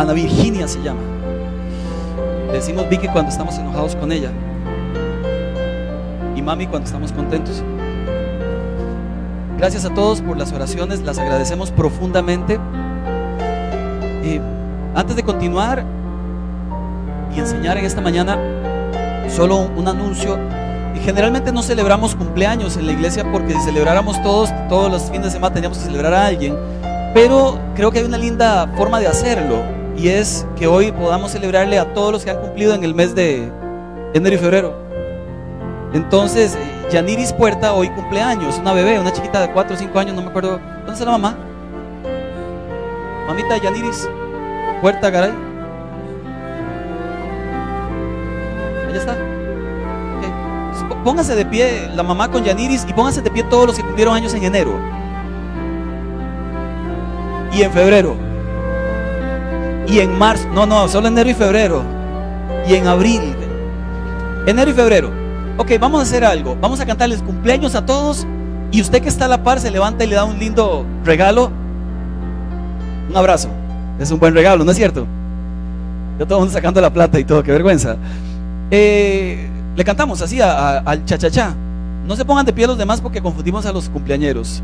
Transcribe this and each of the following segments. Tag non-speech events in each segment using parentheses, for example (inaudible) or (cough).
Ana Virginia se llama. Decimos Vicky cuando estamos enojados con ella. Y mami cuando estamos contentos. Gracias a todos por las oraciones, las agradecemos profundamente. Y antes de continuar y enseñar en esta mañana, solo un anuncio. Y generalmente no celebramos cumpleaños en la iglesia porque si celebráramos todos, todos los fines de semana teníamos que celebrar a alguien. Pero creo que hay una linda forma de hacerlo y es que hoy podamos celebrarle a todos los que han cumplido en el mes de enero y febrero. Entonces, Yaniris Puerta hoy cumpleaños, una bebé, una chiquita de 4 o 5 años, no me acuerdo. ¿Dónde está la mamá? Mamita Yaniris Puerta, Garay. Allá está. Okay. Póngase de pie la mamá con Yaniris y póngase de pie todos los que cumplieron años en enero. Y en febrero. Y en marzo. No, no, solo enero y febrero. Y en abril. Enero y febrero. Ok, vamos a hacer algo. Vamos a cantarles cumpleaños a todos. Y usted que está a la par se levanta y le da un lindo regalo. Un abrazo. Es un buen regalo, ¿no es cierto? Yo todo el mundo sacando la plata y todo, qué vergüenza. Eh, le cantamos así al cha-cha-cha. No se pongan de pie los demás porque confundimos a los cumpleañeros.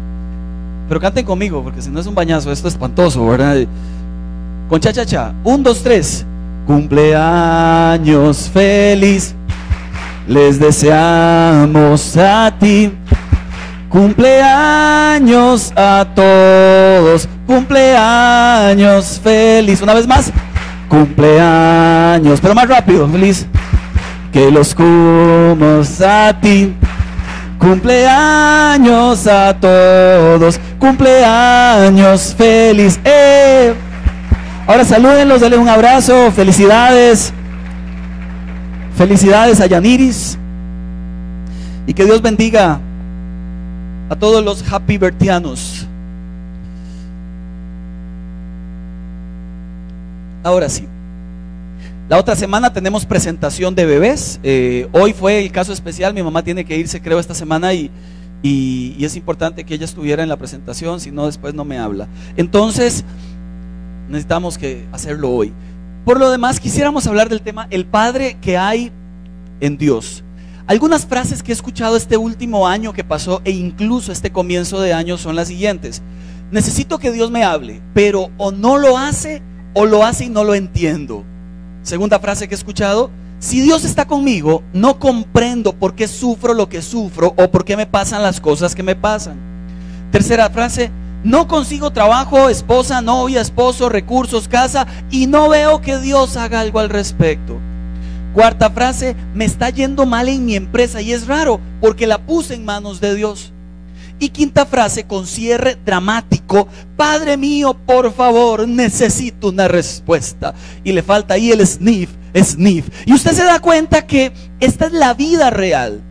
Pero canten conmigo, porque si no es un bañazo, esto es espantoso, ¿verdad? Con cha-cha-cha. Un, dos, tres. Cumpleaños feliz. Les deseamos a ti. Cumpleaños a todos. Cumpleaños feliz. Una vez más. Cumpleaños. Pero más rápido, feliz. Que los cumos a ti. Cumpleaños a todos. Cumpleaños feliz. ¡Eh! Ahora salúdenlos, denle un abrazo. Felicidades. Felicidades a Yaniris. Y que Dios bendiga a todos los happy birthdanos. Ahora sí. La otra semana tenemos presentación de bebés. Eh, hoy fue el caso especial. Mi mamá tiene que irse, creo, esta semana y, y, y, es importante que ella estuviera en la presentación, si no, después no me habla. Entonces, necesitamos que hacerlo hoy. Por lo demás, quisiéramos hablar del tema el Padre que hay en Dios. Algunas frases que he escuchado este último año que pasó e incluso este comienzo de año son las siguientes. Necesito que Dios me hable, pero o no lo hace o lo hace y no lo entiendo. Segunda frase que he escuchado, si Dios está conmigo, no comprendo por qué sufro lo que sufro o por qué me pasan las cosas que me pasan. Tercera frase, no consigo trabajo, esposa, novia, esposo, recursos, casa y no veo que Dios haga algo al respecto. Cuarta frase, me está yendo mal en mi empresa y es raro porque la puse en manos de Dios. Y quinta frase con cierre dramático, Padre mío, por favor, necesito una respuesta. Y le falta ahí el sniff, sniff. Y usted se da cuenta que esta es la vida real.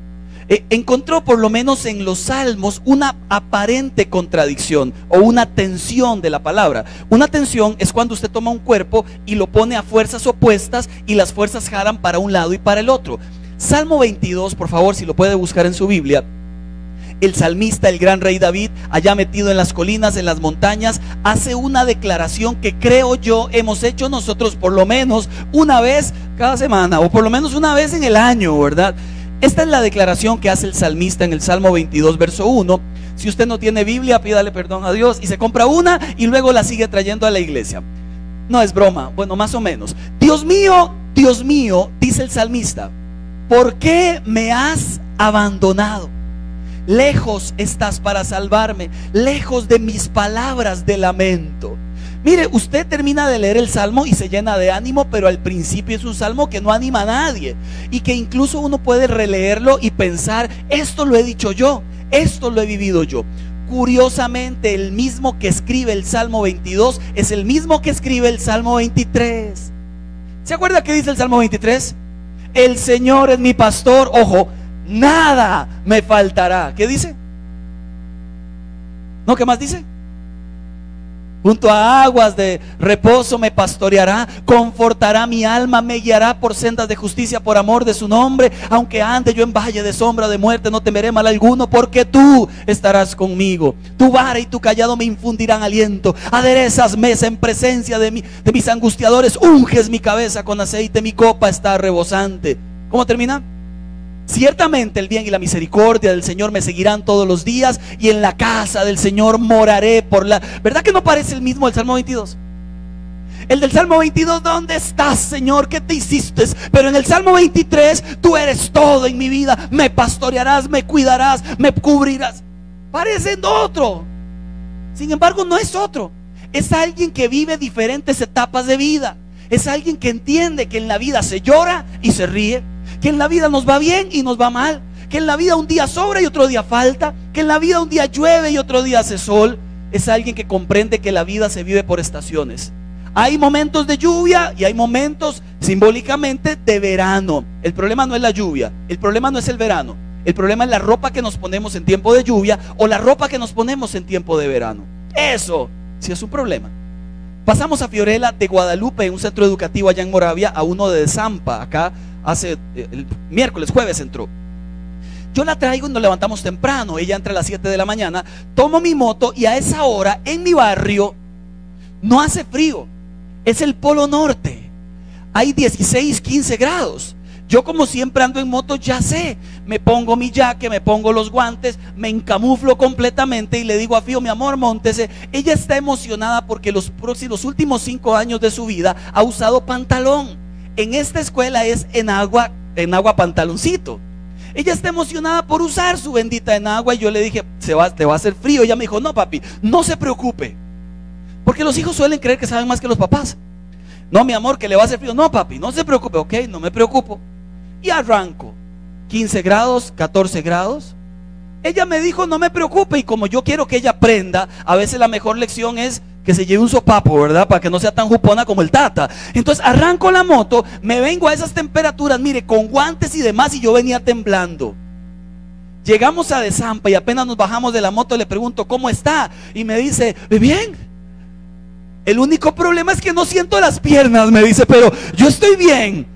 Eh, encontró por lo menos en los salmos una aparente contradicción o una tensión de la palabra. Una tensión es cuando usted toma un cuerpo y lo pone a fuerzas opuestas y las fuerzas jalan para un lado y para el otro. Salmo 22, por favor, si lo puede buscar en su Biblia el salmista, el gran rey David, allá metido en las colinas, en las montañas, hace una declaración que creo yo hemos hecho nosotros por lo menos una vez cada semana o por lo menos una vez en el año, ¿verdad? Esta es la declaración que hace el salmista en el Salmo 22, verso 1. Si usted no tiene Biblia, pídale perdón a Dios y se compra una y luego la sigue trayendo a la iglesia. No es broma, bueno, más o menos. Dios mío, Dios mío, dice el salmista, ¿por qué me has abandonado? Lejos estás para salvarme, lejos de mis palabras de lamento. Mire, usted termina de leer el salmo y se llena de ánimo, pero al principio es un salmo que no anima a nadie y que incluso uno puede releerlo y pensar, esto lo he dicho yo, esto lo he vivido yo. Curiosamente, el mismo que escribe el Salmo 22 es el mismo que escribe el Salmo 23. ¿Se acuerda qué dice el Salmo 23? El Señor es mi pastor, ojo, nada me faltará. ¿Qué dice? ¿No? ¿Qué más dice? Junto a aguas de reposo me pastoreará, confortará mi alma, me guiará por sendas de justicia por amor de su nombre. Aunque ande yo en valle de sombra de muerte, no temeré mal alguno, porque tú estarás conmigo. Tu vara y tu callado me infundirán aliento. Aderezas mesa en presencia de, de mis angustiadores, unges mi cabeza con aceite, mi copa está rebosante. ¿Cómo termina? Ciertamente el bien y la misericordia del Señor me seguirán todos los días y en la casa del Señor moraré por la... ¿Verdad que no parece el mismo el Salmo 22? El del Salmo 22, ¿dónde estás, Señor? ¿Qué te hiciste? Pero en el Salmo 23, tú eres todo en mi vida. Me pastorearás, me cuidarás, me cubrirás. Parecen otro. Sin embargo, no es otro. Es alguien que vive diferentes etapas de vida. Es alguien que entiende que en la vida se llora y se ríe que en la vida nos va bien y nos va mal, que en la vida un día sobra y otro día falta, que en la vida un día llueve y otro día hace sol. Es alguien que comprende que la vida se vive por estaciones. Hay momentos de lluvia y hay momentos simbólicamente de verano. El problema no es la lluvia, el problema no es el verano. El problema es la ropa que nos ponemos en tiempo de lluvia o la ropa que nos ponemos en tiempo de verano. Eso sí es un problema. Pasamos a Fiorella de Guadalupe, un centro educativo allá en Moravia, a uno de Zampa, acá hace eh, el miércoles, jueves entró. Yo la traigo y nos levantamos temprano. Ella entra a las 7 de la mañana. Tomo mi moto y a esa hora en mi barrio no hace frío. Es el polo norte. Hay 16, 15 grados. Yo como siempre ando en moto, ya sé, me pongo mi jaque, me pongo los guantes, me encamuflo completamente y le digo a Fío, mi amor, montese. Ella está emocionada porque los, los últimos cinco años de su vida ha usado pantalón en esta escuela es en agua, en agua pantaloncito. Ella está emocionada por usar su bendita en agua y yo le dije, se va, te va a hacer frío. Ella me dijo, no papi, no se preocupe. Porque los hijos suelen creer que saben más que los papás. No, mi amor, que le va a hacer frío. No, papi, no se preocupe. Ok, no me preocupo. Y arranco. 15 grados, 14 grados. Ella me dijo, no me preocupe. Y como yo quiero que ella aprenda, a veces la mejor lección es que se lleve un sopapo, ¿verdad? Para que no sea tan jupona como el tata. Entonces arranco la moto, me vengo a esas temperaturas, mire, con guantes y demás, y yo venía temblando. Llegamos a Desampa y apenas nos bajamos de la moto, le pregunto, ¿cómo está? Y me dice, bien. El único problema es que no siento las piernas, me dice, pero yo estoy bien.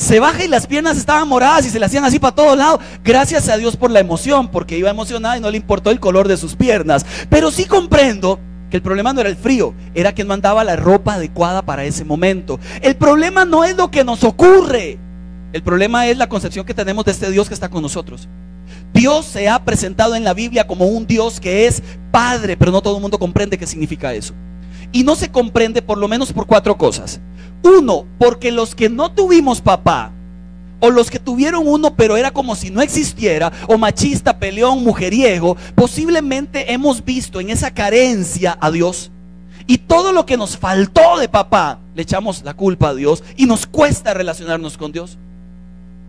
Se baja y las piernas estaban moradas y se le hacían así para todos lados. Gracias a Dios por la emoción, porque iba emocionada y no le importó el color de sus piernas. Pero sí comprendo que el problema no era el frío, era que no andaba la ropa adecuada para ese momento. El problema no es lo que nos ocurre, el problema es la concepción que tenemos de este Dios que está con nosotros. Dios se ha presentado en la Biblia como un Dios que es Padre, pero no todo el mundo comprende qué significa eso. Y no se comprende por lo menos por cuatro cosas. Uno, porque los que no tuvimos papá, o los que tuvieron uno pero era como si no existiera, o machista, peleón, mujeriego, posiblemente hemos visto en esa carencia a Dios. Y todo lo que nos faltó de papá, le echamos la culpa a Dios y nos cuesta relacionarnos con Dios.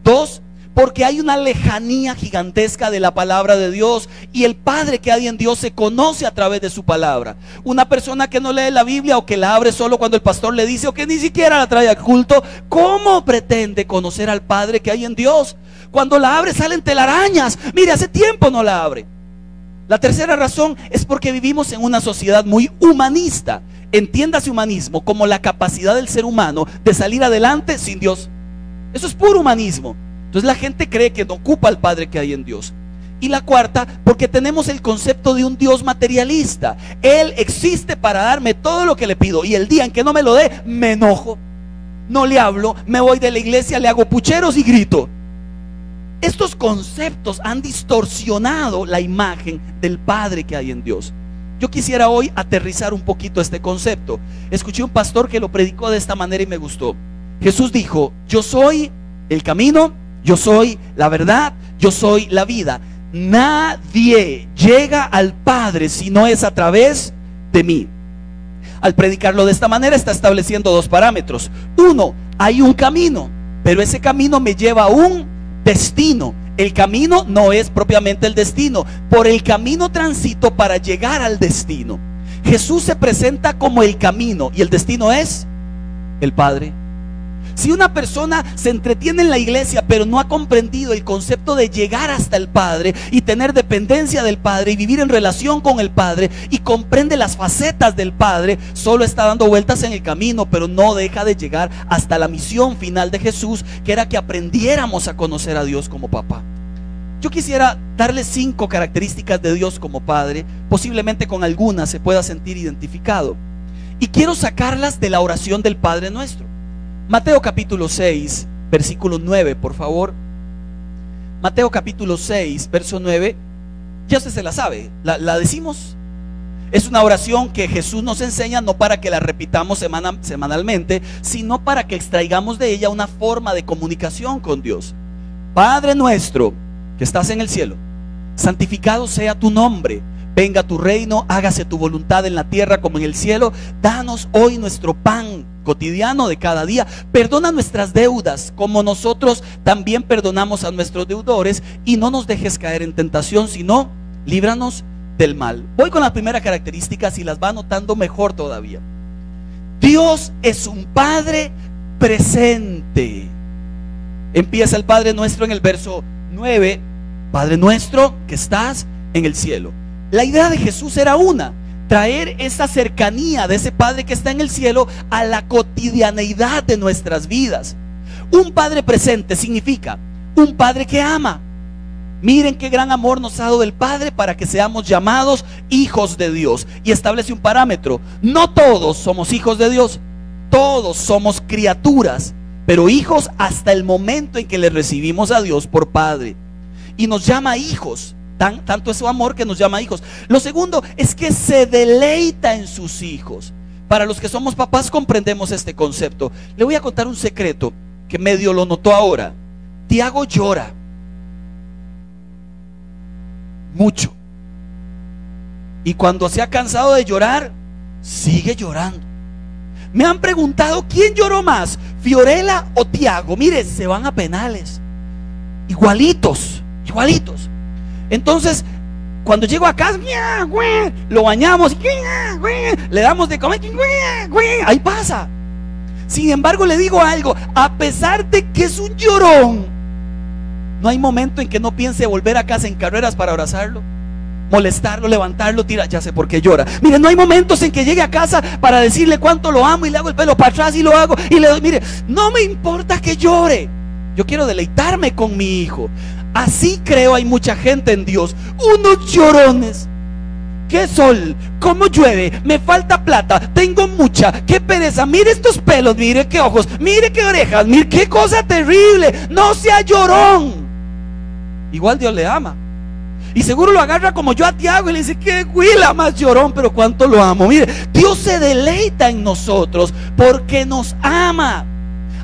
Dos, porque hay una lejanía gigantesca de la palabra de Dios y el Padre que hay en Dios se conoce a través de su palabra. Una persona que no lee la Biblia o que la abre solo cuando el pastor le dice o que ni siquiera la trae al culto, ¿cómo pretende conocer al Padre que hay en Dios? Cuando la abre salen telarañas. Mire, hace tiempo no la abre. La tercera razón es porque vivimos en una sociedad muy humanista. Entiéndase humanismo como la capacidad del ser humano de salir adelante sin Dios. Eso es puro humanismo. Entonces la gente cree que no ocupa al Padre que hay en Dios. Y la cuarta, porque tenemos el concepto de un Dios materialista. Él existe para darme todo lo que le pido. Y el día en que no me lo dé, me enojo. No le hablo, me voy de la iglesia, le hago pucheros y grito. Estos conceptos han distorsionado la imagen del Padre que hay en Dios. Yo quisiera hoy aterrizar un poquito este concepto. Escuché un pastor que lo predicó de esta manera y me gustó. Jesús dijo, yo soy el camino, yo soy la verdad, yo soy la vida. Nadie llega al Padre si no es a través de mí. Al predicarlo de esta manera está estableciendo dos parámetros. Uno, hay un camino, pero ese camino me lleva a un destino. El camino no es propiamente el destino. Por el camino transito para llegar al destino. Jesús se presenta como el camino y el destino es el Padre. Si una persona se entretiene en la iglesia pero no ha comprendido el concepto de llegar hasta el Padre y tener dependencia del Padre y vivir en relación con el Padre y comprende las facetas del Padre, solo está dando vueltas en el camino, pero no deja de llegar hasta la misión final de Jesús, que era que aprendiéramos a conocer a Dios como papá. Yo quisiera darle cinco características de Dios como Padre, posiblemente con algunas se pueda sentir identificado. Y quiero sacarlas de la oración del Padre nuestro. Mateo capítulo 6, versículo 9, por favor. Mateo capítulo 6, verso 9. Ya usted se la sabe, la, la decimos. Es una oración que Jesús nos enseña no para que la repitamos semana, semanalmente, sino para que extraigamos de ella una forma de comunicación con Dios. Padre nuestro, que estás en el cielo, santificado sea tu nombre Venga tu reino, hágase tu voluntad en la tierra como en el cielo. Danos hoy nuestro pan cotidiano de cada día. Perdona nuestras deudas como nosotros también perdonamos a nuestros deudores y no nos dejes caer en tentación, sino líbranos del mal. Voy con las primeras características y las va notando mejor todavía. Dios es un Padre presente. Empieza el Padre nuestro en el verso 9. Padre nuestro que estás en el cielo. La idea de Jesús era una, traer esa cercanía de ese Padre que está en el cielo a la cotidianeidad de nuestras vidas. Un Padre presente significa un Padre que ama. Miren qué gran amor nos ha dado el Padre para que seamos llamados hijos de Dios. Y establece un parámetro. No todos somos hijos de Dios. Todos somos criaturas. Pero hijos hasta el momento en que le recibimos a Dios por Padre. Y nos llama hijos tanto es su amor que nos llama hijos. Lo segundo es que se deleita en sus hijos. Para los que somos papás comprendemos este concepto. Le voy a contar un secreto que medio lo notó ahora. Tiago llora. Mucho. Y cuando se ha cansado de llorar, sigue llorando. Me han preguntado quién lloró más, Fiorella o Tiago. Mire, se van a penales. Igualitos, igualitos. Entonces, cuando llego a casa, lo bañamos, le damos de comer, ahí pasa. Sin embargo, le digo algo, a pesar de que es un llorón, no hay momento en que no piense volver a casa en carreras para abrazarlo, molestarlo, levantarlo, tira, ya sé por qué llora. Mire, no hay momentos en que llegue a casa para decirle cuánto lo amo y le hago el pelo para atrás y lo hago y le doy, mire, no me importa que llore. Yo quiero deleitarme con mi hijo. Así creo hay mucha gente en Dios. Unos llorones. ¿Qué sol? ¿Cómo llueve? Me falta plata. Tengo mucha. Qué pereza. Mire estos pelos. Mire qué ojos. Mire qué orejas. Mire qué cosa terrible. No sea llorón. Igual Dios le ama. Y seguro lo agarra como yo a Tiago y le dice, que huila más llorón, pero cuánto lo amo. Mire, Dios se deleita en nosotros porque nos ama.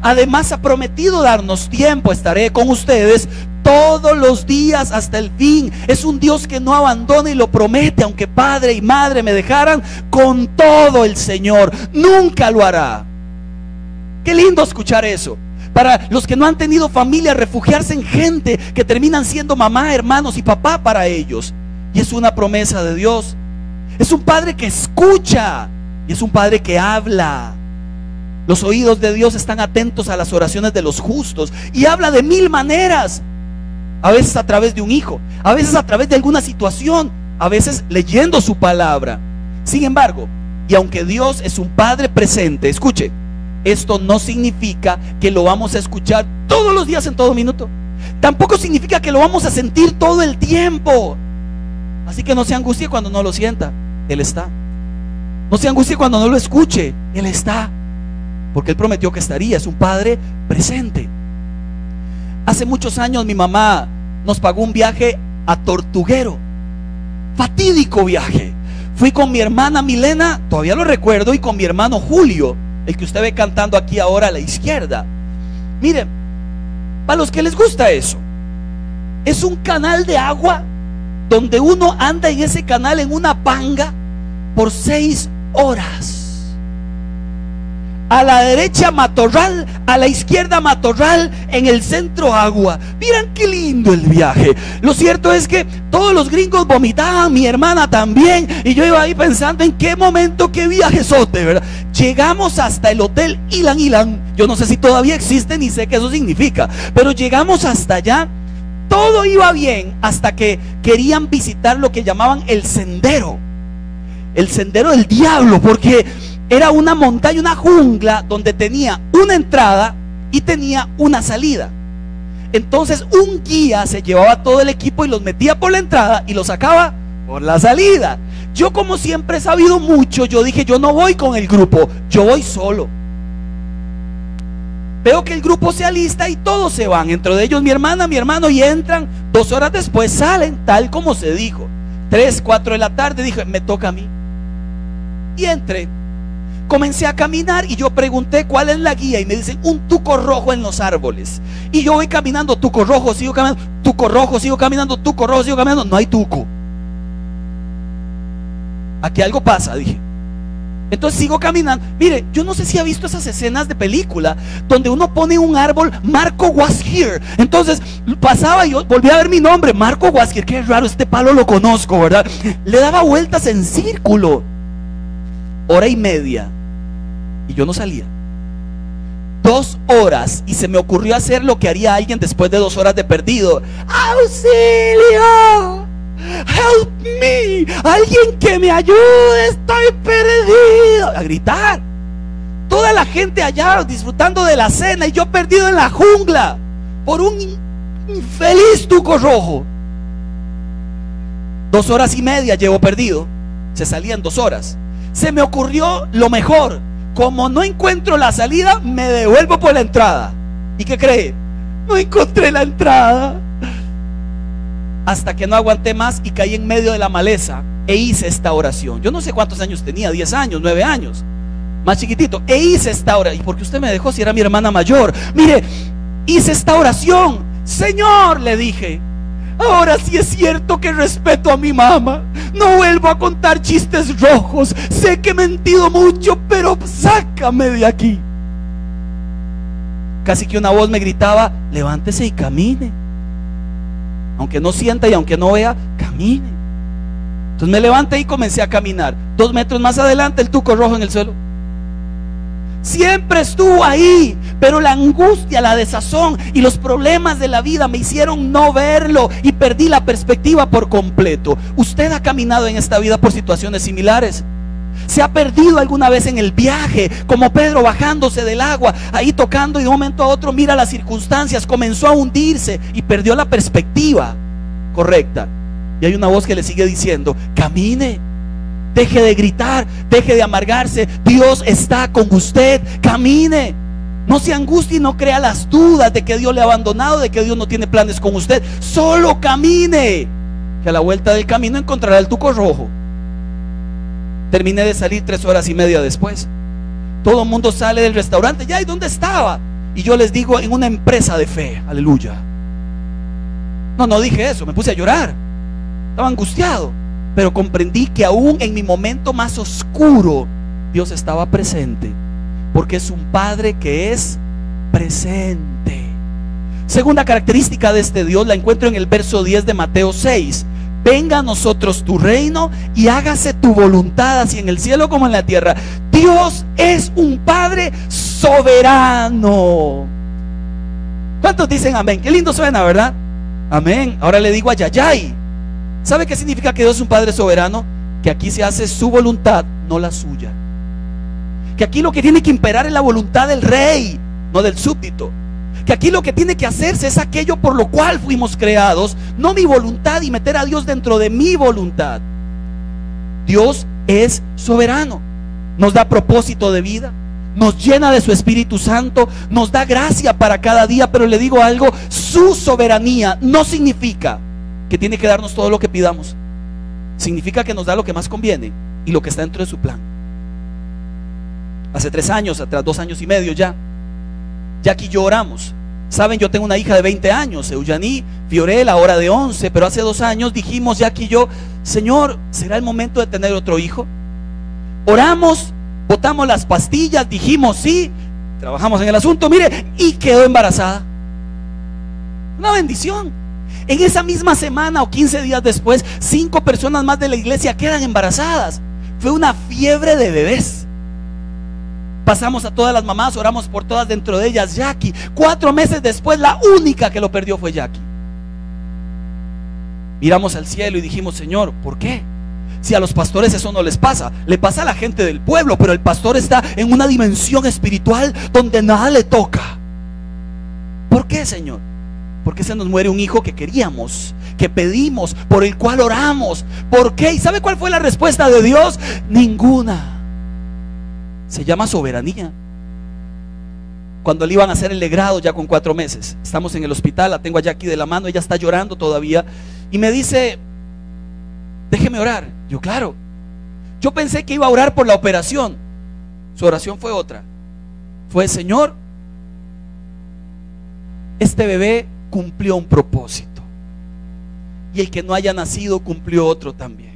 Además ha prometido darnos tiempo. Estaré con ustedes todos los días hasta el fin. Es un Dios que no abandona y lo promete, aunque padre y madre me dejaran, con todo el Señor. Nunca lo hará. Qué lindo escuchar eso. Para los que no han tenido familia, refugiarse en gente que terminan siendo mamá, hermanos y papá para ellos. Y es una promesa de Dios. Es un padre que escucha y es un padre que habla. Los oídos de Dios están atentos a las oraciones de los justos y habla de mil maneras a veces a través de un hijo, a veces a través de alguna situación, a veces leyendo su palabra. Sin embargo, y aunque Dios es un Padre presente, escuche, esto no significa que lo vamos a escuchar todos los días en todo minuto. Tampoco significa que lo vamos a sentir todo el tiempo. Así que no se angustie cuando no lo sienta. Él está. No se angustie cuando no lo escuche. Él está. Porque Él prometió que estaría. Es un Padre presente. Hace muchos años mi mamá nos pagó un viaje a Tortuguero. Fatídico viaje. Fui con mi hermana Milena, todavía lo recuerdo, y con mi hermano Julio, el que usted ve cantando aquí ahora a la izquierda. Miren, para los que les gusta eso, es un canal de agua donde uno anda en ese canal en una panga por seis horas. A la derecha matorral, a la izquierda matorral, en el centro agua. Miran qué lindo el viaje. Lo cierto es que todos los gringos vomitaban, mi hermana también, y yo iba ahí pensando en qué momento, qué viaje sote, ¿verdad? Llegamos hasta el hotel Ilan Ilan. Yo no sé si todavía existe ni sé qué eso significa, pero llegamos hasta allá. Todo iba bien hasta que querían visitar lo que llamaban el sendero. El sendero del diablo, porque era una montaña, una jungla donde tenía una entrada y tenía una salida. Entonces un guía se llevaba todo el equipo y los metía por la entrada y los sacaba por la salida. Yo como siempre he sabido mucho, yo dije, yo no voy con el grupo, yo voy solo. Veo que el grupo se alista y todos se van, entre de ellos mi hermana, mi hermano, y entran, dos horas después salen, tal como se dijo. Tres, cuatro de la tarde, dije, me toca a mí. Y entré comencé a caminar y yo pregunté cuál es la guía y me dicen un tuco rojo en los árboles. Y yo voy caminando, tuco rojo, sigo caminando, tuco rojo, sigo caminando, tuco rojo, sigo caminando, no hay tuco. Aquí algo pasa, dije. Entonces sigo caminando. Mire, yo no sé si ha visto esas escenas de película donde uno pone un árbol, Marco was here. Entonces pasaba y yo volví a ver mi nombre, Marco was here. Qué raro, este palo lo conozco, ¿verdad? Le daba vueltas en círculo. Hora y media y yo no salía. Dos horas y se me ocurrió hacer lo que haría alguien después de dos horas de perdido. ¡Auxilio! ¡Help me! ¡Alguien que me ayude! ¡Estoy perdido! A gritar. Toda la gente allá disfrutando de la cena y yo perdido en la jungla por un infeliz tuco rojo. Dos horas y media llevo perdido. Se salían dos horas. Se me ocurrió lo mejor como no encuentro la salida, me devuelvo por la entrada. ¿Y qué cree? No encontré la entrada. Hasta que no aguanté más y caí en medio de la maleza e hice esta oración. Yo no sé cuántos años tenía, 10 años, 9 años, más chiquitito. E hice esta oración. ¿Y por qué usted me dejó si era mi hermana mayor? Mire, hice esta oración. Señor, le dije, Ahora sí es cierto que respeto a mi mamá. No vuelvo a contar chistes rojos. Sé que he mentido mucho, pero sácame de aquí. Casi que una voz me gritaba, levántese y camine. Aunque no sienta y aunque no vea, camine. Entonces me levanté y comencé a caminar. Dos metros más adelante, el tuco rojo en el suelo. Siempre estuvo ahí, pero la angustia, la desazón y los problemas de la vida me hicieron no verlo y perdí la perspectiva por completo. Usted ha caminado en esta vida por situaciones similares. Se ha perdido alguna vez en el viaje, como Pedro bajándose del agua, ahí tocando y de un momento a otro mira las circunstancias, comenzó a hundirse y perdió la perspectiva correcta. Y hay una voz que le sigue diciendo, camine, Deje de gritar, deje de amargarse. Dios está con usted. Camine. No se angustie y no crea las dudas de que Dios le ha abandonado, de que Dios no tiene planes con usted. Solo camine. Que a la vuelta del camino encontrará el tuco rojo. Terminé de salir tres horas y media después. Todo el mundo sale del restaurante. Ya, ¿y dónde estaba? Y yo les digo, en una empresa de fe. Aleluya. No, no dije eso. Me puse a llorar. Estaba angustiado pero comprendí que aún en mi momento más oscuro, Dios estaba presente, porque es un Padre que es presente. Segunda característica de este Dios la encuentro en el verso 10 de Mateo 6. Venga a nosotros tu reino y hágase tu voluntad, así en el cielo como en la tierra. Dios es un Padre soberano. ¿Cuántos dicen amén? Qué lindo suena, ¿verdad? Amén. Ahora le digo a Yayay. ¿Sabe qué significa que Dios es un Padre soberano? Que aquí se hace su voluntad, no la suya. Que aquí lo que tiene que imperar es la voluntad del rey, no del súbdito. Que aquí lo que tiene que hacerse es aquello por lo cual fuimos creados, no mi voluntad y meter a Dios dentro de mi voluntad. Dios es soberano, nos da propósito de vida, nos llena de su Espíritu Santo, nos da gracia para cada día, pero le digo algo, su soberanía no significa que tiene que darnos todo lo que pidamos. Significa que nos da lo que más conviene y lo que está dentro de su plan. Hace tres años, atrás dos años y medio ya, Jackie y yo oramos. Saben, yo tengo una hija de 20 años, Eugenie Fiorella, ahora de 11, pero hace dos años dijimos, Jackie y yo, Señor, ¿será el momento de tener otro hijo? Oramos botamos las pastillas, dijimos sí, trabajamos en el asunto, mire, y quedó embarazada. Una bendición. En esa misma semana o 15 días después, cinco personas más de la iglesia quedan embarazadas. Fue una fiebre de bebés. Pasamos a todas las mamás, oramos por todas, dentro de ellas Jackie. Cuatro meses después, la única que lo perdió fue Jackie. Miramos al cielo y dijimos, Señor, ¿por qué? Si a los pastores eso no les pasa, le pasa a la gente del pueblo, pero el pastor está en una dimensión espiritual donde nada le toca. ¿Por qué, Señor? Porque se nos muere un hijo que queríamos, que pedimos, por el cual oramos. ¿Por qué? ¿Y sabe cuál fue la respuesta de Dios? Ninguna. Se llama soberanía. Cuando le iban a hacer el legrado ya con cuatro meses, estamos en el hospital, la tengo allá aquí de la mano, ella está llorando todavía y me dice, déjeme orar. Yo, claro. Yo pensé que iba a orar por la operación. Su oración fue otra. Fue, Señor, este bebé cumplió un propósito. Y el que no haya nacido cumplió otro también.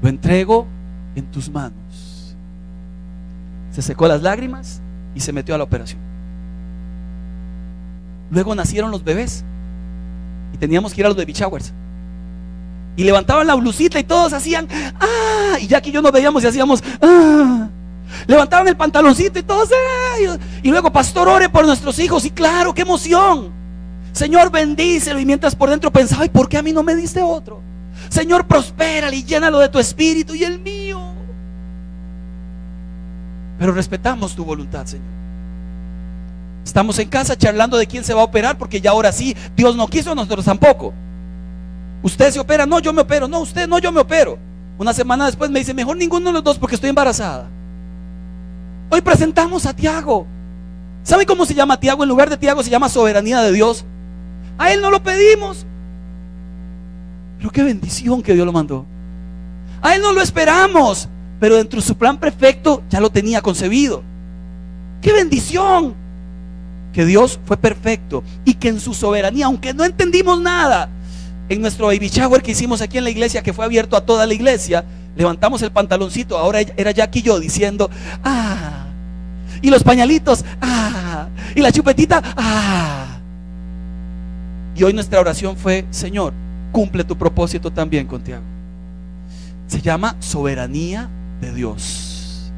Lo entrego en tus manos. Se secó las lágrimas y se metió a la operación. Luego nacieron los bebés y teníamos que ir a los baby showers. Y levantaban la blusita y todos hacían, ah, y ya que yo nos veíamos y hacíamos, ah. Levantaban el pantaloncito y todos, ah. Y luego, pastor, ore por nuestros hijos. Y claro, qué emoción. Señor, bendícelo. Y mientras por dentro pensaba, ¿y por qué a mí no me diste otro? Señor, prospéralo y llénalo de tu espíritu y el mío. Pero respetamos tu voluntad, Señor. Estamos en casa charlando de quién se va a operar porque ya ahora sí, Dios no quiso, nosotros tampoco. Usted se opera, no, yo me opero, no, usted, no, yo me opero. Una semana después me dice, mejor ninguno de los dos porque estoy embarazada. Hoy presentamos a Tiago. ¿Sabe cómo se llama Tiago? En lugar de Tiago se llama soberanía de Dios. A él no lo pedimos. Pero qué bendición que Dios lo mandó. A él no lo esperamos, pero dentro de su plan perfecto ya lo tenía concebido. Qué bendición que Dios fue perfecto y que en su soberanía, aunque no entendimos nada, en nuestro baby shower que hicimos aquí en la iglesia, que fue abierto a toda la iglesia, levantamos el pantaloncito, ahora era Jackie y yo diciendo, ah, y los pañalitos, ah, y la chupetita, ah. Y hoy nuestra oración fue, Señor, cumple tu propósito también con Tiago. Se llama soberanía de Dios.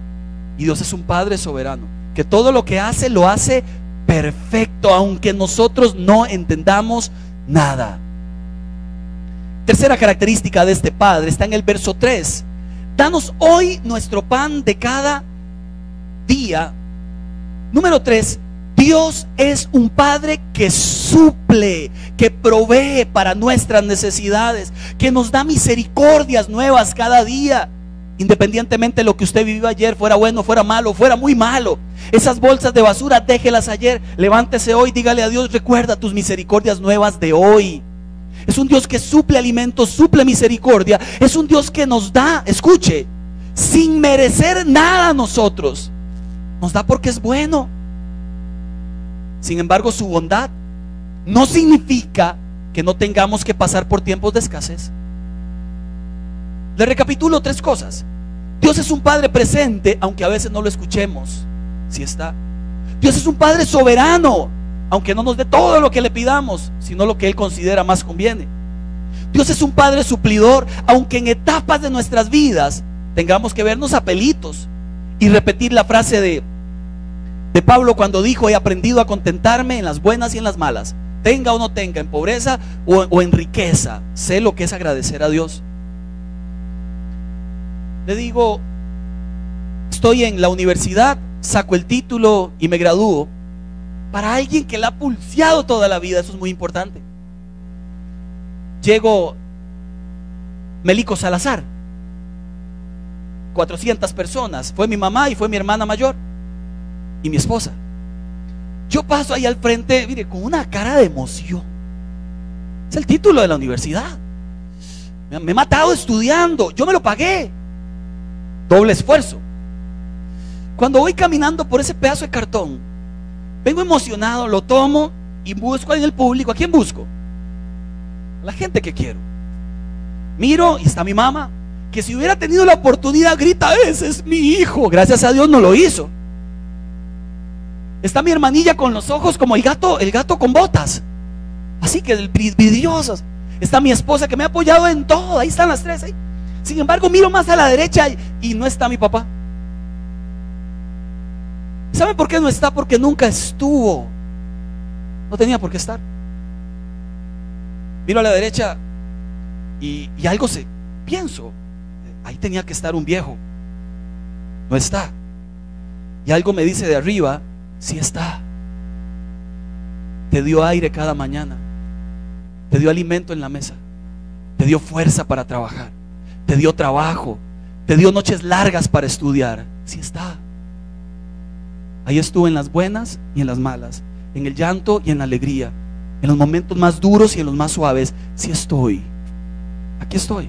Y Dios es un Padre soberano, que todo lo que hace lo hace perfecto, aunque nosotros no entendamos nada. Tercera característica de este Padre está en el verso 3. Danos hoy nuestro pan de cada día. Número 3. Dios es un Padre que suple, que provee para nuestras necesidades, que nos da misericordias nuevas cada día. Independientemente de lo que usted vivió ayer, fuera bueno, fuera malo, fuera muy malo. Esas bolsas de basura, déjelas ayer. Levántese hoy, dígale a Dios, recuerda tus misericordias nuevas de hoy. Es un Dios que suple alimentos, suple misericordia. Es un Dios que nos da, escuche, sin merecer nada a nosotros. Nos da porque es bueno. Sin embargo, su bondad no significa que no tengamos que pasar por tiempos de escasez. Le recapitulo tres cosas. Dios es un Padre presente, aunque a veces no lo escuchemos. Si está. Dios es un Padre soberano, aunque no nos dé todo lo que le pidamos, sino lo que Él considera más conviene. Dios es un Padre suplidor, aunque en etapas de nuestras vidas tengamos que vernos a pelitos y repetir la frase de, de Pablo cuando dijo, he aprendido a contentarme en las buenas y en las malas, tenga o no tenga, en pobreza o, en riqueza, sé lo que es agradecer a Dios. Le digo, estoy en la universidad, saco el título y me gradúo para alguien que la ha pulseado toda la vida, eso es muy importante. Llego Melico Salazar, 400 personas, fue mi mamá y fue mi hermana mayor y mi esposa. Yo paso ahí al frente, mire, con una cara de emoción. Es el título de la universidad. Me he matado estudiando, yo me lo pagué. Doble esfuerzo. Cuando voy caminando por ese pedazo de cartón, Vengo emocionado, lo tomo y busco en el público. ¿A quién busco? la gente que quiero. Miro y está mi mamá. que si hubiera tenido la oportunidad grita, ese es mi hijo. Gracias a Dios no lo hizo. Está mi hermanilla con los ojos como el gato, el gato con botas. Así que vidriosas. Está mi esposa que me ha apoyado en todo. Ahí están las tres. Sin embargo, miro más a la derecha y, no está mi papá. ¿Saben por qué no está? Porque nunca estuvo. No tenía por qué estar. Miro a la derecha y, y algo se pienso. Ahí tenía que estar un viejo. No está. Y algo me dice de arriba, sí está. Te dio aire cada mañana. Te dio alimento en la mesa. Te dio fuerza para trabajar. Te dio trabajo. Te dio noches largas para estudiar. Sí está. Ahí estuvo en las buenas y en las malas. En el llanto y en la alegría. En los momentos más duros y en los más suaves. Sí estoy. Aquí estoy.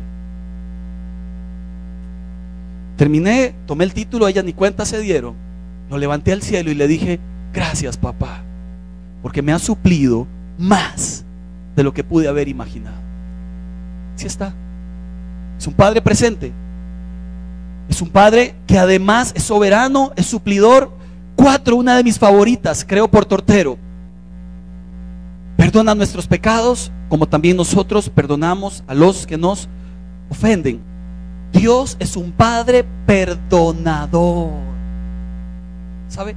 Terminé, tomé el título, ellas ni cuenta se dieron. Lo levanté al cielo y le dije, gracias papá, porque me ha suplido más de lo que pude haber imaginado. Si está. Es un padre presente. Es un padre que además es soberano, es suplidor. Cuatro, una de mis favoritas, creo por tortero. Perdona nuestros pecados, como también nosotros perdonamos a los que nos ofenden. Dios es un Padre perdonador. ¿Sabe?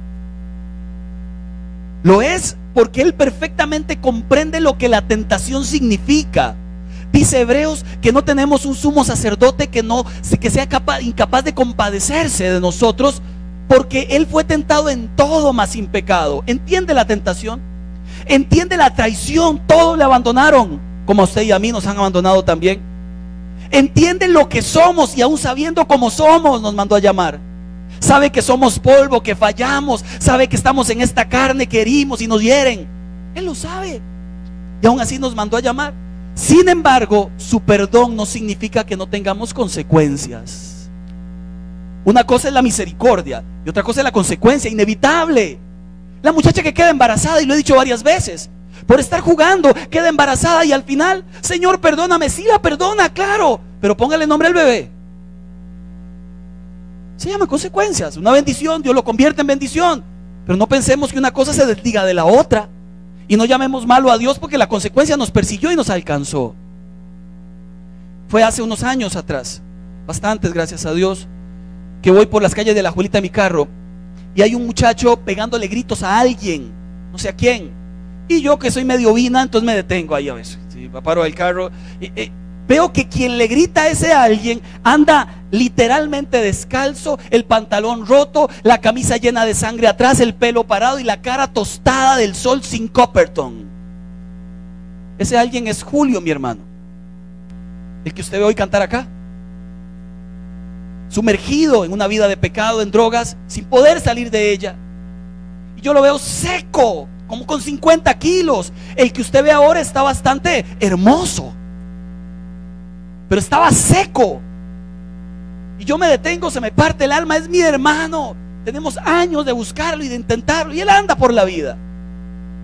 Lo es porque Él perfectamente comprende lo que la tentación significa. Dice Hebreos que no tenemos un sumo sacerdote que no que sea capaz, incapaz de compadecerse de nosotros, porque Él fue tentado en todo, más sin pecado. ¿Entiende la tentación? ¿Entiende la traición? Todos le abandonaron, como a usted y a mí nos han abandonado también. ¿Entiende lo que somos y aún sabiendo cómo somos nos mandó a llamar? Sabe que somos polvo, que fallamos, sabe que estamos en esta carne, que herimos y nos hieren. Él lo sabe. Y aún así nos mandó a llamar. Sin embargo, su perdón no significa que no tengamos consecuencias. Una cosa es la misericordia y otra cosa es la consecuencia inevitable. La muchacha que queda embarazada, y lo he dicho varias veces, por estar jugando, queda embarazada y al final, Señor, perdóname, sí la perdona, claro, pero póngale nombre al bebé. Se llama consecuencias. Una bendición, Dios lo convierte en bendición. Pero no pensemos que una cosa se desliga de la otra. Y no llamemos malo a Dios porque la consecuencia nos persiguió y nos alcanzó. Fue hace unos años atrás, bastantes gracias a Dios, que voy por las calles de la Juelita en mi carro y hay un muchacho pegándole gritos a alguien, no sé a quién. Y yo que soy medio vina, entonces me detengo ahí a veces. Sí, paro el carro. Y, Veo que quien le grita a ese alguien anda literalmente descalzo, el pantalón roto, la camisa llena de sangre atrás, el pelo parado y la cara tostada del sol sin Copperton. Ese alguien es Julio, mi hermano. El que usted ve hoy cantar acá. Sumergido en una vida de pecado, en drogas, sin poder salir de ella. Y yo lo veo seco, como con 50 kilos. El que usted ve ahora está bastante hermoso pero estaba seco. Y yo me detengo, se me parte el alma, es mi hermano. Tenemos años de buscarlo y de intentarlo. Y él anda por la vida.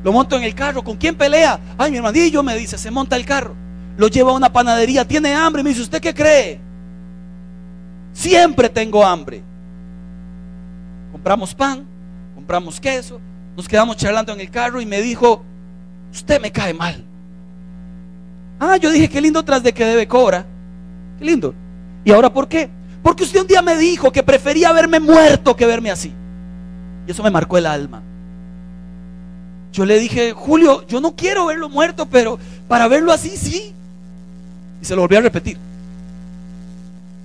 Lo monto en el carro. ¿Con quién pelea? Ay, mi hermanillo me dice, se monta el carro. Lo lleva a una panadería, tiene hambre. Me dice, ¿usted qué cree? Siempre tengo hambre. Compramos pan, compramos queso, nos quedamos charlando en el carro y me dijo, usted me cae mal. Ah, yo dije, qué lindo tras de que debe cobra lindo. ¿Y ahora por qué? Porque usted un día me dijo que prefería verme muerto que verme así. Y eso me marcó el alma. Yo le dije, Julio, yo no quiero verlo muerto, pero para verlo así, sí. Y se lo volví a repetir.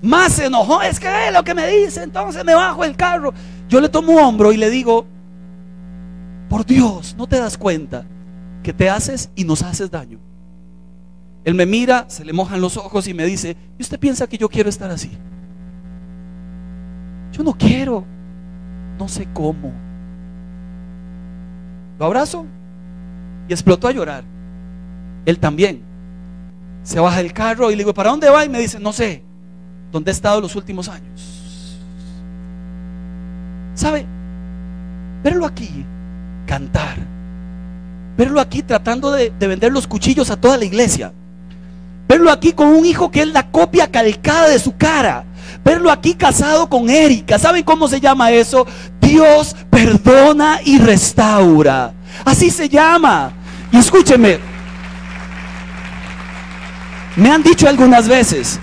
Más se enojó, es que es lo que me dice, entonces me bajo el carro. Yo le tomo hombro y le digo, por Dios, ¿no te das cuenta que te haces y nos haces daño? Él me mira, se le mojan los ojos y me dice, ¿y usted piensa que yo quiero estar así? Yo no quiero, no sé cómo. Lo abrazo y explotó a llorar. Él también. Se baja del carro y le digo, ¿para dónde va? Y me dice, no sé, ¿dónde he estado los últimos años? ¿Sabe? Verlo aquí, cantar. Verlo aquí tratando de, de vender los cuchillos a toda la iglesia verlo aquí con un hijo que es la copia calcada de su cara, verlo aquí casado con Erika. ¿Saben cómo se llama eso? Dios perdona y restaura. Así se llama. Y escúcheme, me han dicho algunas veces,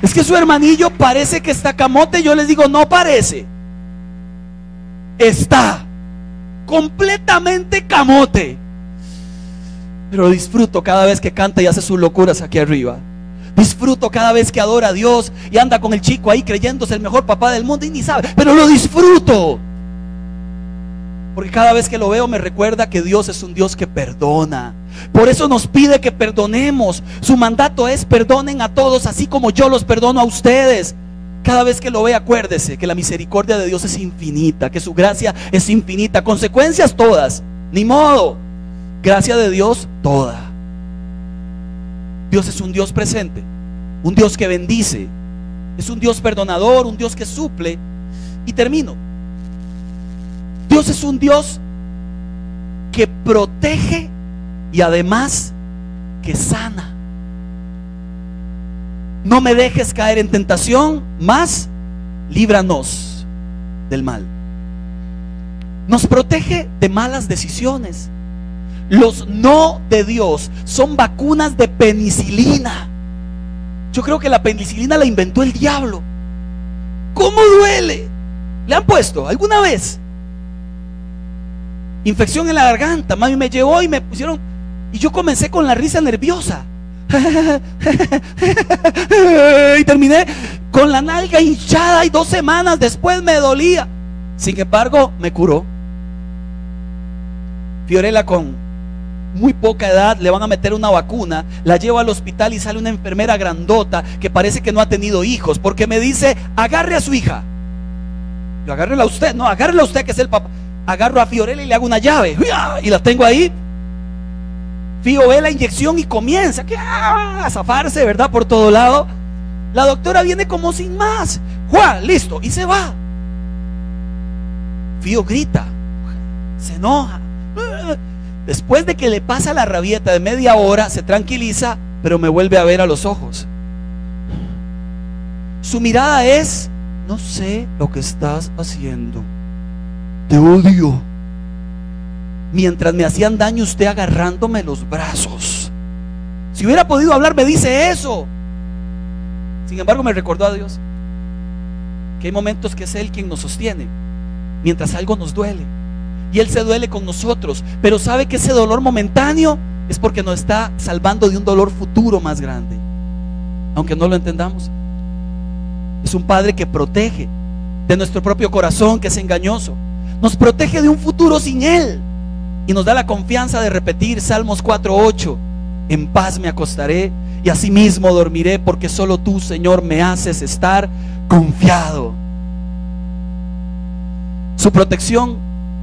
es que su hermanillo parece que está camote. Yo les digo, no parece. Está completamente camote. Pero disfruto cada vez que canta y hace sus locuras aquí arriba. Disfruto cada vez que adora a Dios y anda con el chico ahí creyéndose el mejor papá del mundo y ni sabe. Pero lo disfruto. Porque cada vez que lo veo me recuerda que Dios es un Dios que perdona. Por eso nos pide que perdonemos. Su mandato es perdonen a todos así como yo los perdono a ustedes. Cada vez que lo ve, acuérdese que la misericordia de Dios es infinita, que su gracia es infinita. Consecuencias todas, ni modo. Gracia de Dios toda. Dios es un Dios presente, un Dios que bendice, es un Dios perdonador, un Dios que suple. Y termino. Dios es un Dios que protege y además que sana. No me dejes caer en tentación, más líbranos del mal. Nos protege de malas decisiones. Los no de Dios son vacunas de penicilina. Yo creo que la penicilina la inventó el diablo. ¿Cómo duele? ¿Le han puesto alguna vez? Infección en la garganta. Mami me llevó y me pusieron y yo comencé con la risa nerviosa. (laughs) y terminé con la nalga hinchada y dos semanas después me dolía. Sin embargo, me curó. Fiorella con muy poca edad le van a meter una vacuna, la llevo al hospital y sale una enfermera grandota que parece que no ha tenido hijos, porque me dice, agarre a su hija. Yo agárrela a usted, no, agárrela a usted que es el papá. Agarro a Fiorella y le hago una llave y la tengo ahí Fío ve la inyección y comienza ah, a zafarse, ¿verdad? Por todo lado. La doctora viene como sin más. Juan, listo, y se va. Fío grita, se enoja. Después de que le pasa la rabieta de media hora, se tranquiliza, pero me vuelve a ver a los ojos. Su mirada es, no sé lo que estás haciendo. Te odio mientras me hacían daño usted agarrándome los brazos. Si hubiera podido hablar, me dice eso. Sin embargo, me recordó a Dios que hay momentos que es Él quien nos sostiene, mientras algo nos duele. Y Él se duele con nosotros, pero sabe que ese dolor momentáneo es porque nos está salvando de un dolor futuro más grande, aunque no lo entendamos. Es un Padre que protege de nuestro propio corazón, que es engañoso. Nos protege de un futuro sin Él. Y nos da la confianza de repetir Salmos 4:8. En paz me acostaré y asimismo dormiré porque solo tú, Señor, me haces estar confiado. Su protección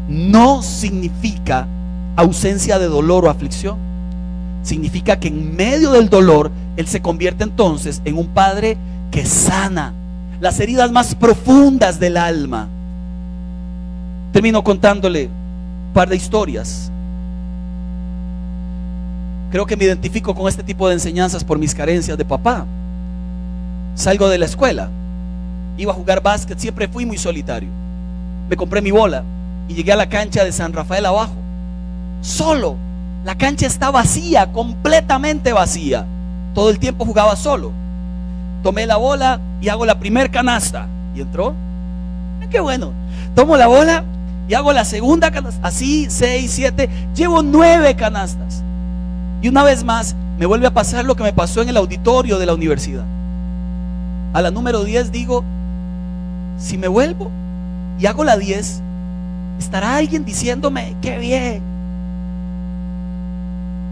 no significa ausencia de dolor o aflicción. Significa que en medio del dolor Él se convierte entonces en un Padre que sana las heridas más profundas del alma. Termino contándole par de historias. Creo que me identifico con este tipo de enseñanzas por mis carencias de papá. Salgo de la escuela, iba a jugar básquet, siempre fui muy solitario. Me compré mi bola y llegué a la cancha de San Rafael abajo. Solo. La cancha está vacía, completamente vacía. Todo el tiempo jugaba solo. Tomé la bola y hago la primer canasta. ¿Y entró? Qué bueno. Tomo la bola y hago la segunda canasta, así, seis, siete, llevo nueve canastas. Y una vez más me vuelve a pasar lo que me pasó en el auditorio de la universidad. A la número 10 digo, si me vuelvo y hago la 10, estará alguien diciéndome, qué bien.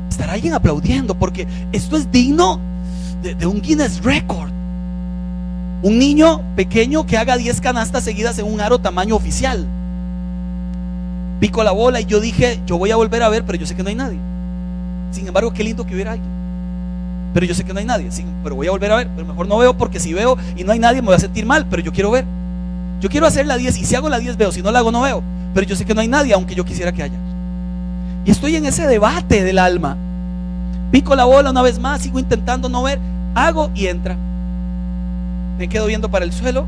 Estará alguien aplaudiendo porque esto es digno de, un Guinness Record. Un niño pequeño que haga 10 canastas seguidas en un aro tamaño oficial pico la bola y yo dije, yo voy a volver a ver, pero yo sé que no hay nadie. Sin embargo, qué lindo que hubiera alguien. Pero yo sé que no hay nadie. pero voy a volver a ver. Pero mejor no veo porque si veo y no hay nadie me voy a sentir mal. Pero yo quiero ver. Yo quiero hacer la 10 y si hago la 10 veo. Si no la hago no veo. Pero yo sé que no hay nadie aunque yo quisiera que haya. Y estoy en ese debate del alma. Pico la bola una vez más, sigo intentando no ver, hago y entra. Me quedo viendo para el suelo,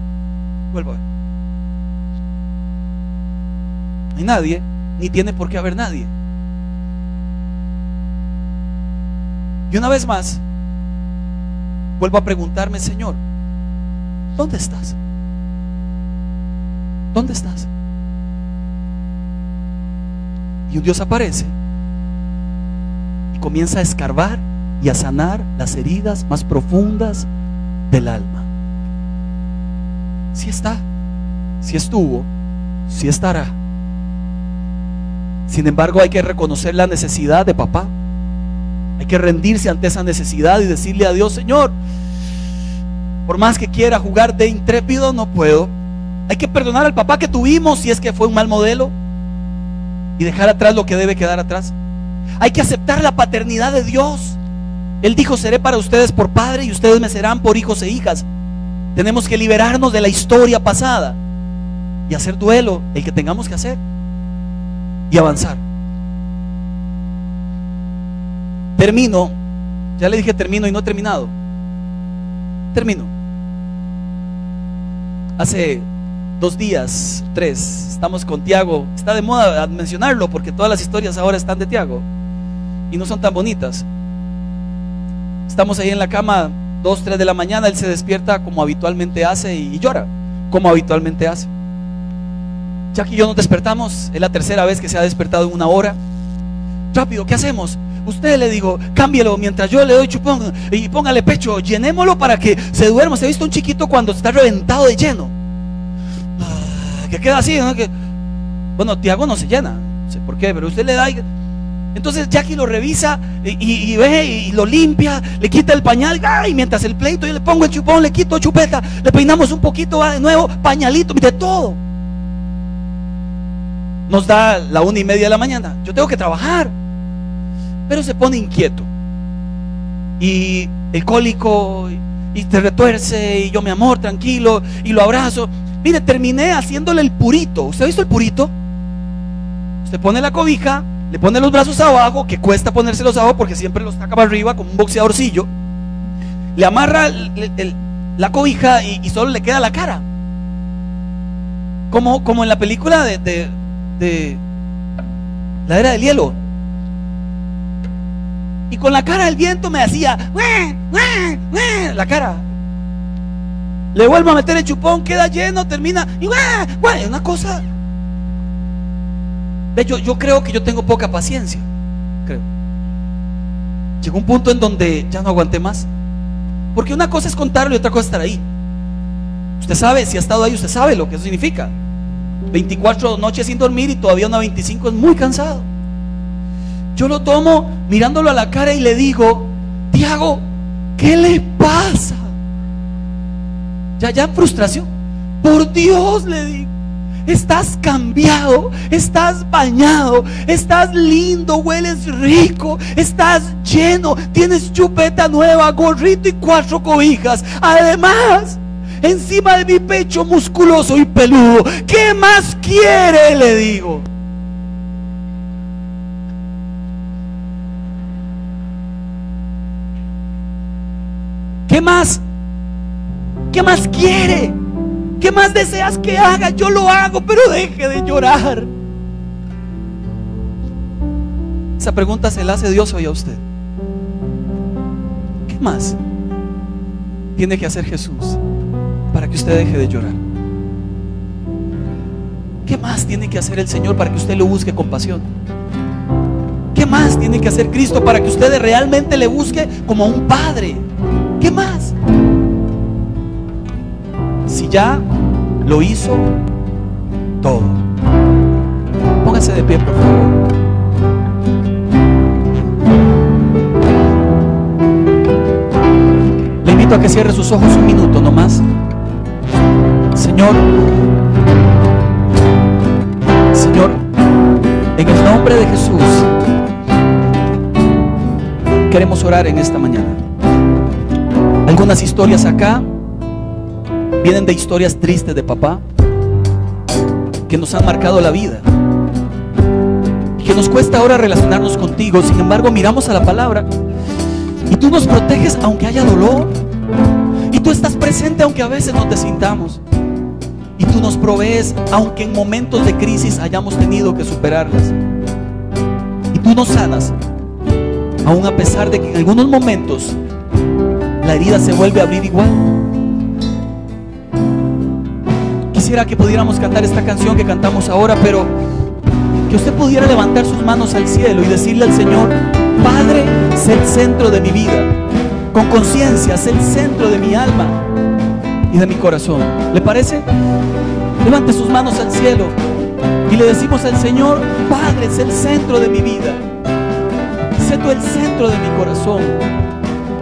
vuelvo a ver. No hay nadie, ni tiene por qué haber nadie. Y una vez más, vuelvo a preguntarme, Señor, ¿dónde estás? ¿Dónde estás? Y un Dios aparece y comienza a escarbar y a sanar las heridas más profundas del alma. Si está, si estuvo, si estará. Sin embargo, hay que reconocer la necesidad de papá. Hay que rendirse ante esa necesidad y decirle a Dios, Señor, por más que quiera jugar de intrépido, no puedo. Hay que perdonar al papá que tuvimos si es que fue un mal modelo y dejar atrás lo que debe quedar atrás. Hay que aceptar la paternidad de Dios. Él dijo, seré para ustedes por padre y ustedes me serán por hijos e hijas. Tenemos que liberarnos de la historia pasada y hacer duelo, el que tengamos que hacer, y avanzar. Termino, ya le dije termino y no he terminado. Termino. Hace dos días, tres, estamos con Tiago. Está de moda mencionarlo porque todas las historias ahora están de Tiago y no son tan bonitas. Estamos ahí en la cama, dos, tres de la mañana, él se despierta como habitualmente hace y llora, como habitualmente hace. Jack y yo nos despertamos, es la tercera vez que se ha despertado en una hora. Rápido, ¿qué hacemos? Usted le digo, cámbielo mientras yo le doy chupón y póngale pecho, llenémoslo para que se duerma. ¿Se ha visto un chiquito cuando está reventado de lleno? Que queda así, ¿no? Que, bueno, Tiago no se llena, no sé por qué, pero usted le da. entonces Jackie lo revisa y, ve y lo limpia, le quita el pañal, y mientras el pleito yo le pongo el chupón, le quito chupeta, le peinamos un poquito, va de nuevo, pañalito, de todo. Nos da la una y media de la mañana. Yo tengo que trabajar. Pero se pone inquieto. Y el cólico y, y te retuerce y yo mi amor, tranquilo, y lo abrazo. Mire, terminé haciéndole el purito. ¿Usted ha visto el purito? Usted pone la cobija, le pone los brazos abajo, que cuesta ponérselos abajo porque siempre los saca para arriba como un boxeadorcillo. Le amarra la cobija y, solo le queda la cara. Como, como en la película de, de la era del hielo. Y con la cara del viento me hacía la cara. Le vuelvo a meter el chupón, queda lleno, termina. Y es una cosa. Yo, yo creo que yo tengo poca paciencia. Creo. Llegó un punto en donde ya no aguanté más. Porque una cosa es contarlo y otra cosa es estar ahí. Usted sabe, si ha estado ahí, usted sabe lo que eso significa. 24 noches sin dormir y todavía una 25 es muy cansado. Yo lo tomo mirándolo a la cara y le digo, Tiago, ¿qué le? Ya, ya frustración. Por Dios le digo. Estás cambiado, estás bañado, estás lindo, hueles rico, estás lleno, tienes chupeta nueva, gorrito y cuatro cobijas. Además, encima de mi pecho musculoso y peludo, ¿qué más quiere? Le digo. ¿Qué más ¿Qué más quiere? ¿Qué más deseas que haga? Yo lo hago, pero deje de llorar. Esa pregunta se la hace Dios hoy a usted. ¿Qué más tiene que hacer Jesús para que usted deje de llorar? ¿Qué más tiene que hacer el Señor para que usted lo busque con pasión? ¿Qué más tiene que hacer Cristo para que usted realmente le busque como un padre? Ya lo hizo todo. Póngase de pie, por favor. Le invito a que cierre sus ojos un minuto nomás. Señor, Señor, en el nombre de Jesús, queremos orar en esta mañana. Algunas historias acá vienen de historias tristes de papá que nos han marcado la vida que nos cuesta ahora relacionarnos contigo. Sin embargo, miramos a la palabra Y tú nos proteges aunque haya dolor. Y tú estás presente aunque a veces no te sintamos. Y tú nos provees aunque en momentos de crisis hayamos tenido que superarlas. Y tú nos sanas. Aún a pesar de que en algunos momentos la herida se vuelve a abrir igual. Quisiera que pudiéramos cantar esta canción que cantamos ahora, pero que usted pudiera levantar sus manos al cielo y decirle al Señor, Padre, sé el centro de mi vida. Con conciencia, sé el centro de mi alma y de mi corazón. ¿Le parece? Levante sus manos al cielo y le decimos al Señor, Padre, sé el centro de mi vida. Sé tú el centro de mi corazón.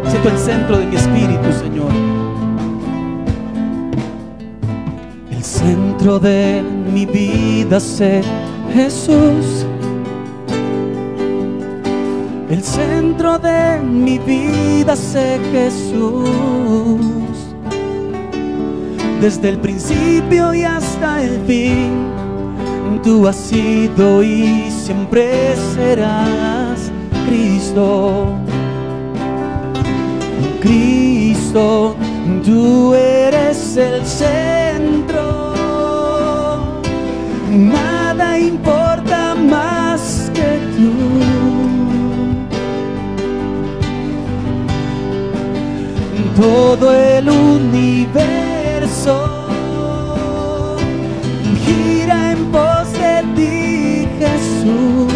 Sé tú el centro de mi espíritu, Señor. El centro de mi vida sé Jesús. El centro de mi vida sé Jesús. Desde el principio y hasta el fin, tú has sido y siempre serás Cristo. Cristo, tú eres el centro. Nada importa más que tú. Todo el universo gira en pos de ti, Jesús,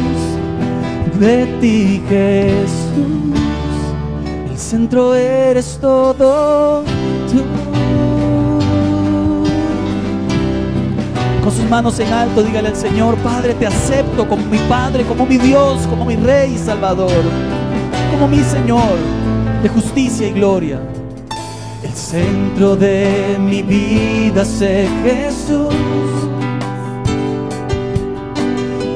de ti, Jesús. El centro eres todo Con sus manos en alto, dígale al Señor, Padre, te acepto como mi Padre, como mi Dios, como mi Rey y Salvador, como mi Señor de justicia y gloria. El centro de mi vida sé Jesús.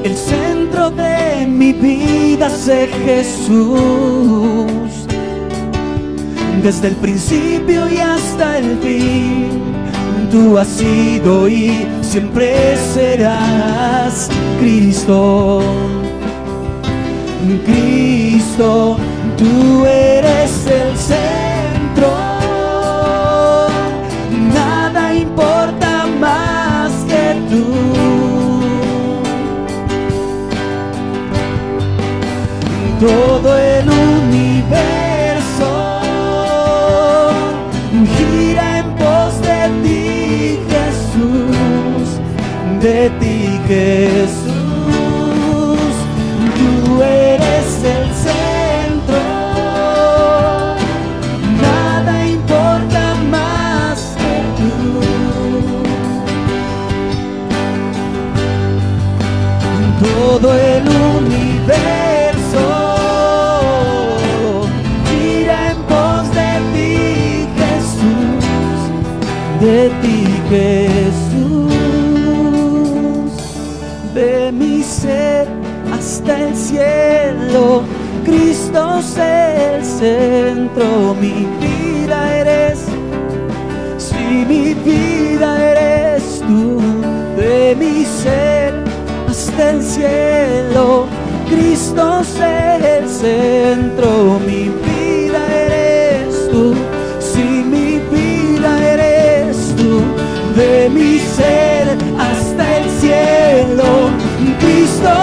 El centro de mi vida sé Jesús. Desde el principio y hasta el fin, tú has sido y siempre serás Cristo. Cristo, tú eres ti,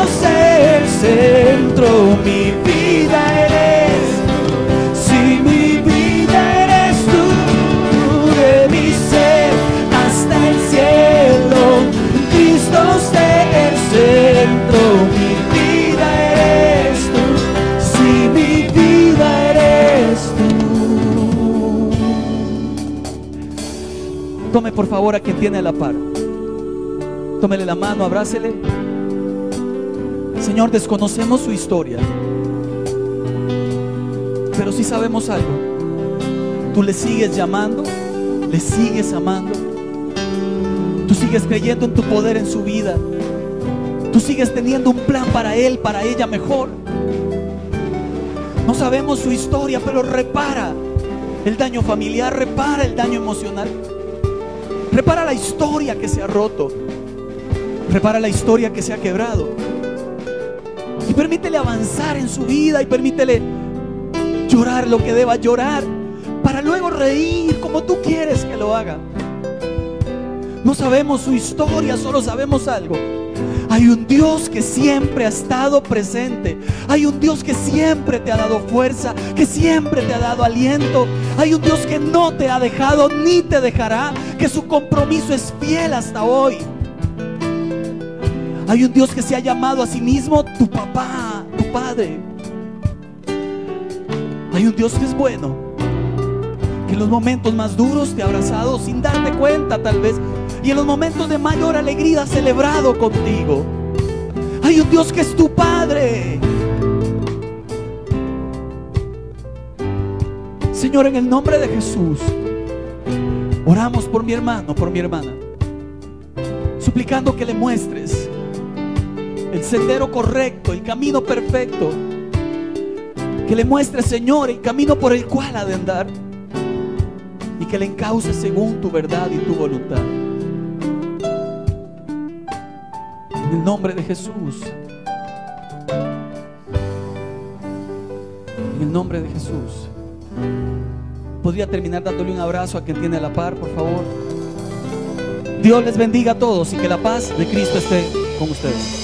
Es el centro, mi vida eres, si mi vida eres tú, de mi ser hasta el cielo. Cristo el centro, mi vida eres tú, si mi vida eres tú. Tome por favor a quien tiene la par. Tómele la mano, abrácele. Señor, desconocemos su historia. Pero sí sabemos algo. Tú le sigues llamando, le sigues amando. Tú sigues creyendo en tu poder en su vida. Tú sigues teniendo un plan para él, para ella mejor. No sabemos su historia, pero repara el daño familiar, repara el daño emocional. Repara la historia que se ha roto. Repara la historia que se ha quebrado. Permítele avanzar en su vida y permítele llorar lo que deba llorar, para luego reír como tú quieres que lo haga. No sabemos su historia, solo sabemos algo. Hay un Dios que siempre ha estado presente. Hay un Dios que siempre te ha dado fuerza, que siempre te ha dado aliento. Hay un Dios que no te ha dejado ni te dejará, que su compromiso es fiel hasta hoy. Hay un Dios que se ha llamado a sí mismo tu papá, padre. Hay un Dios que es bueno, que en los momentos más duros te ha abrazado sin darte cuenta tal vez y en los momentos de mayor alegría ha celebrado contigo. Hay un Dios que es tu Padre. Señor, en el nombre de Jesús, oramos por mi hermano, por mi hermana, suplicando que le muestres el sendero correcto, el camino perfecto, que le muestres, Señor, el camino por el cual ha de andar y que le encauce según tu verdad y tu voluntad. En el nombre de Jesús. En el nombre de Jesús. Podría terminar dándole un abrazo a quien tiene la par, por favor. Dios les bendiga a todos y que la paz de Cristo esté con ustedes.